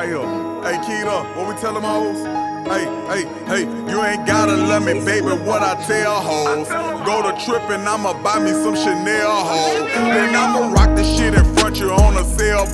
right here. Hey, Keita, what we tell them hoes? Hey, hey, hey, you ain't gotta love me, baby. What I tell hoes. Go to trippin', I'ma buy me some Chanel hoes. Then I'ma rock the shit in front you on a cell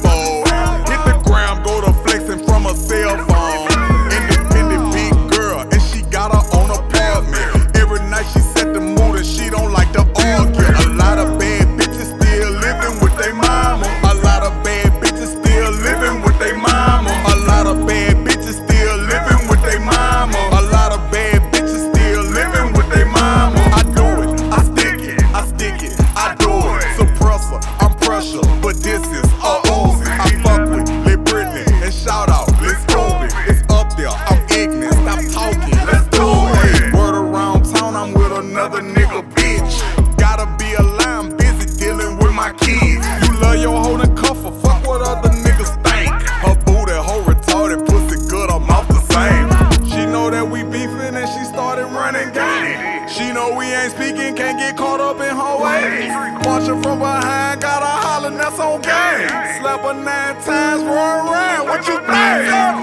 bitch. Gotta be a I'm busy dealing with my kids. You love your hoe and cuff her, fuck what other niggas think. Her booty, hoe retarded, pussy good, I'm off the same. She know that we beefing and she started running game. She know we ain't speaking, can't get caught up in her ways. Watching from behind, got a hollering, that's on game. Slap her nine times, run around, what you think?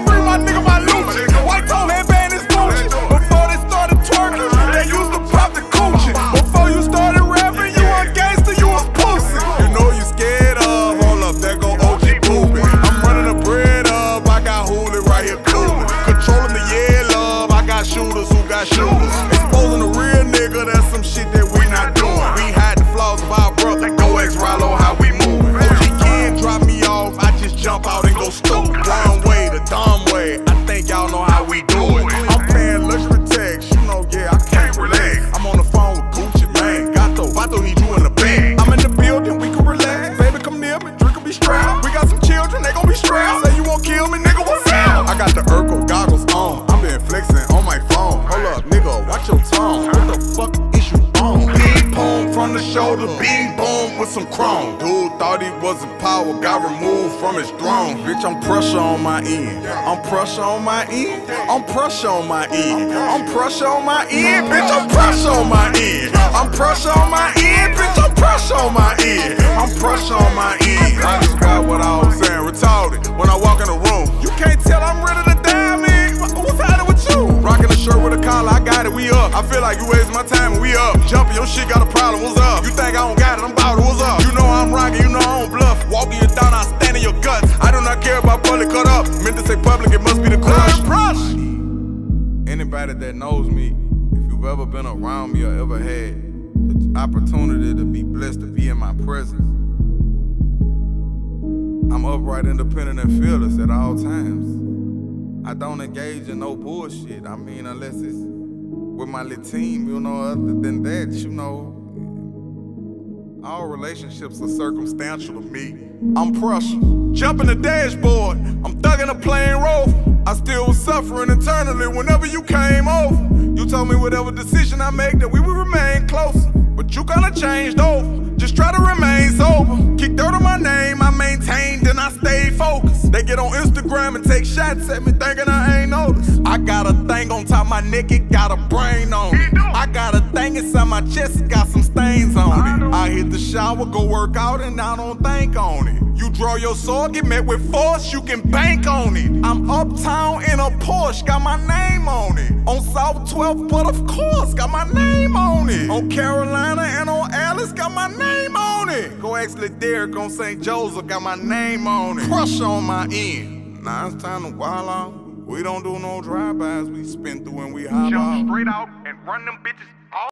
Some chrome. Dude thought he was a power, got removed from his throne. Bitch, I'm pressure on my end. I'm pressure on my end. I'm pressure on my end. I'm pressure on my end. Bitch, I'm pressure on my end. I'm pressure on my end. Bitch, I'm pressure on my end. I'm pressure on my end. I feel like you wasting my time and we up. Jumping, your shit got a problem, what's up? You think I don't got it, I'm about it, what's up? You know I'm rocking, you know I don't bluff. Walking you down, I stand in your guts. I do not care about public cut up. Meant to say public, it must be the crush. Crush! Anybody that knows me, if you've ever been around me or ever had the opportunity to be blessed to be in my presence, I'm upright, independent, and fearless at all times. I don't engage in no bullshit. I mean, unless it's with my little team, you know, other than that, you know, all relationships are circumstantial to me. I'm pressure. Jumping the dashboard. I'm thugging a Range Rover. I still was suffering internally whenever you came over. You told me whatever decision I make that we would remain close. But you kinda changed over. Just try to remain sober. Kick dirt on my name, I maintained and I stayed. They get on Instagram and take shots at me thinking I ain't noticed. I got a thing on top my neck, it got a brain on it. I got a thing inside my chest, it got some stains on it. I hit the shower, go work out, and I don't think on it. You draw your sword, get met with force, you can bank on it. I'm uptown in a Porsche, got my name on it. On South 12th, but of course, got my name on it. On Carolina and on Alice, got my name on it. Go ask Lil Derek on St. Joseph, got my name on it. Crush on my end. Now it's time to wild out. We don't do no drive-bys, we spin through and we hop out. Jump straight out and run them bitches